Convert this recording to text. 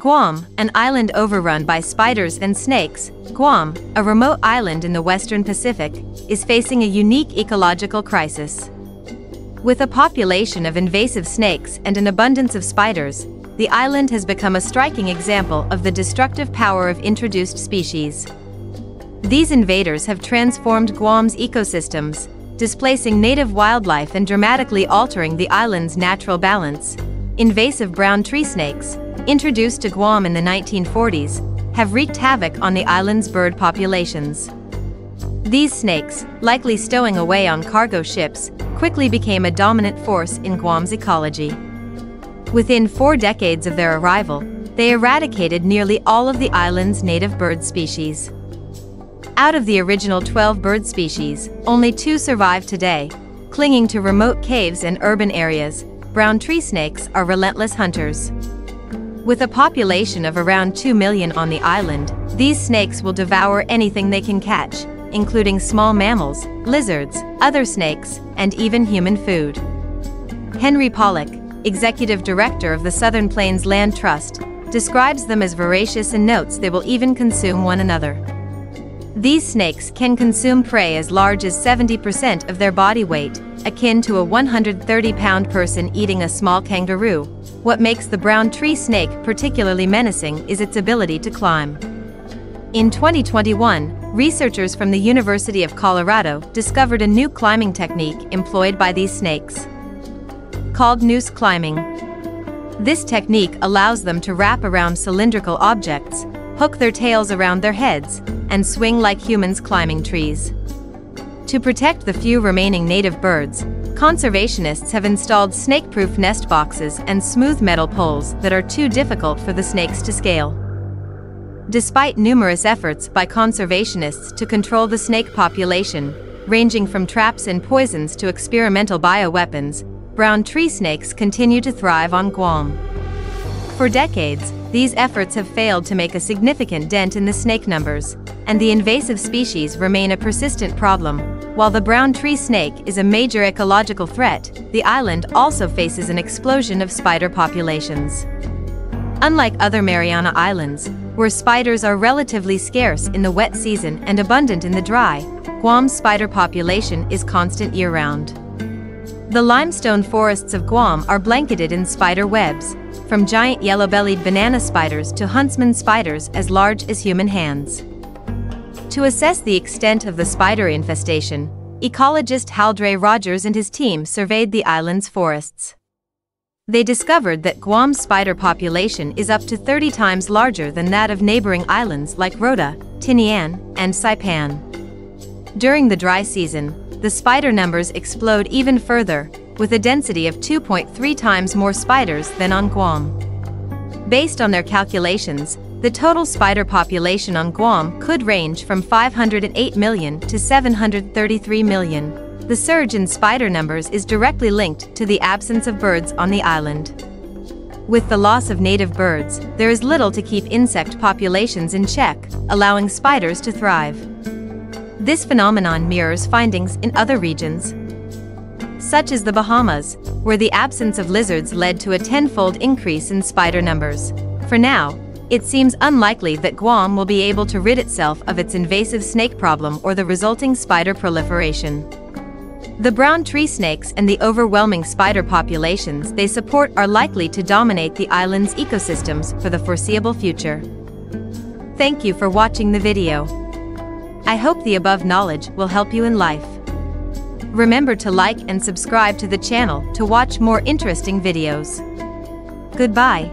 Guam, an island overrun by spiders and snakes, Guam, a remote island in the western Pacific, is facing a unique ecological crisis. With a population of invasive snakes and an abundance of spiders, the island has become a striking example of the destructive power of introduced species. These invaders have transformed Guam's ecosystems, displacing native wildlife and dramatically altering the island's natural balance. Invasive brown tree snakes, introduced to Guam in the 1940s, have wreaked havoc on the island's bird populations. These snakes, likely stowing away on cargo ships, quickly became a dominant force in Guam's ecology. Within four decades of their arrival, they eradicated nearly all of the island's native bird species. Out of the original 12 bird species, only two survive today. Clinging to remote caves and urban areas, brown tree snakes are relentless hunters. With a population of around 2 million on the island, these snakes will devour anything they can catch, including small mammals, lizards, other snakes, and even human food. Henry Pollock, executive director of the Southern Plains Land Trust, describes them as voracious and notes they will even consume one another. These snakes can consume prey as large as 70% of their body weight, akin to a 130-pound person eating a small kangaroo, what makes the brown tree snake particularly menacing is its ability to climb. In 2021, researchers from the University of Colorado discovered a new climbing technique employed by these snakes. Called noose climbing. This technique allows them to wrap around cylindrical objects, hook their tails around their heads, and swing like humans climbing trees. To protect the few remaining native birds, Conservationists have installed snake-proof nest boxes and smooth metal poles that are too difficult for the snakes to scale. Despite numerous efforts by conservationists to control the snake population, ranging from traps and poisons to experimental bioweapons, brown tree snakes continue to thrive on Guam. For decades, these efforts have failed to make a significant dent in the snake numbers, and the invasive species remain a persistent problem, while the brown tree snake is a major ecological threat, the island also faces an explosion of spider populations. Unlike other Mariana Islands, where spiders are relatively scarce in the wet season and abundant in the dry, Guam's spider population is constant year-round. The limestone forests of Guam are blanketed in spider webs, from giant yellow-bellied banana spiders to huntsman spiders as large as human hands. To assess the extent of the spider infestation, ecologist Haldre Rogers and his team surveyed the island's forests. They discovered that Guam's spider population is up to 30 times larger than that of neighboring islands like Rota, Tinian, and Saipan. During the dry season, the spider numbers explode even further, with a density of 2.3 times more spiders than on Guam. Based on their calculations, the total spider population on Guam could range from 508 million to 733 million. The surge in spider numbers is directly linked to the absence of birds on the island. With the loss of native birds, there is little to keep insect populations in check, allowing spiders to thrive. This phenomenon mirrors findings in other regions, such as the Bahamas, where the absence of lizards led to a tenfold increase in spider numbers. For now, it seems unlikely that Guam will be able to rid itself of its invasive snake problem or the resulting spider proliferation. The brown tree snakes and the overwhelming spider populations they support are likely to dominate the island's ecosystems for the foreseeable future. Thank you for watching the video. I hope the above knowledge will help you in life. Remember to like and subscribe to the channel to watch more interesting videos. Goodbye.